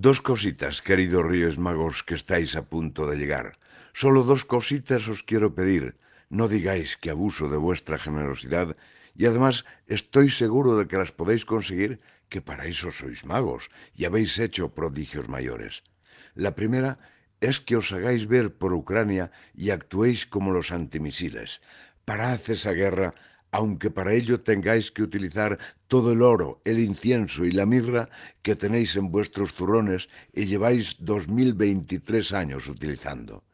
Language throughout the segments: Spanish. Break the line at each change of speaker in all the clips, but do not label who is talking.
Dos cositas, queridos Ríos Magos, que estáis a punto de llegar. Solo dos cositas os quiero pedir. No digáis que abuso de vuestra generosidad y además estoy seguro de que las podéis conseguir, que para eso sois magos y habéis hecho prodigios mayores. La primera es que os hagáis ver por Ucrania y actuéis como los antimisiles. Parad esa guerra aunque para ello tengáis que utilizar todo el oro, el incienso y la mirra que tenéis en vuestros zurrones y lleváis 2023 años utilizando.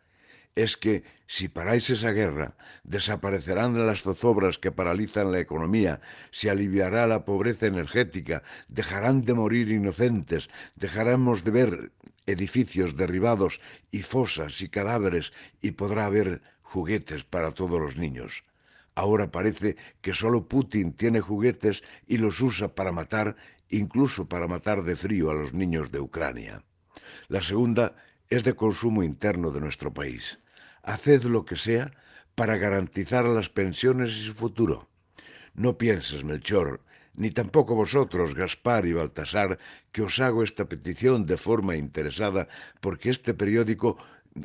Es que si paráis esa guerra, desaparecerán las zozobras que paralizan la economía, se aliviará la pobreza energética, dejarán de morir inocentes, dejaremos de ver edificios derribados y fosas y cadáveres y podrá haber juguetes para todos los niños. Ahora parece que solo Putin tiene juguetes y los usa para matar, incluso para matar de frío a los niños de Ucrania. La segunda es de consumo interno de nuestro país. Haced lo que sea para garantizar las pensiones y su futuro. No pienses, Melchor, ni tampoco vosotros, Gaspar y Baltasar, que os hago esta petición de forma interesada, porque este periódico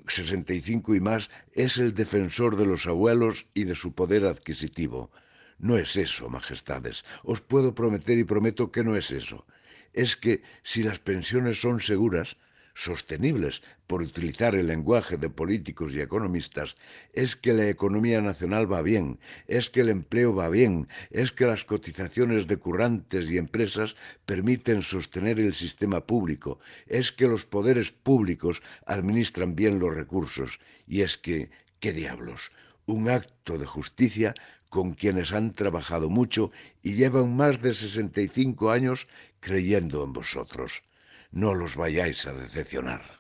65 y más es el defensor de los abuelos y de su poder adquisitivo. No es eso, majestades. Os puedo prometer y prometo que no es eso. Es que si las pensiones son seguras, sostenibles, por utilizar el lenguaje de políticos y economistas, es que la economía nacional va bien, es que el empleo va bien, es que las cotizaciones de currantes y empresas permiten sostener el sistema público, es que los poderes públicos administran bien los recursos, y es que, ¿qué diablos? Un acto de justicia con quienes han trabajado mucho y llevan más de 65 años creyendo en vosotros no los vayáis a decepcionar.